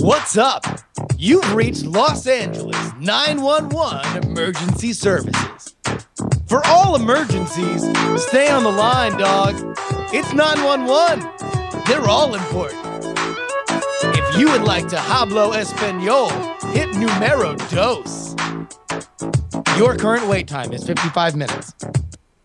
What's up? You've reached Los Angeles 911 Emergency Services. For all emergencies, stay on the line, dog. It's 911. They're all important. If you would like to hablo español, hit numero dos. Your current wait time is 55 minutes.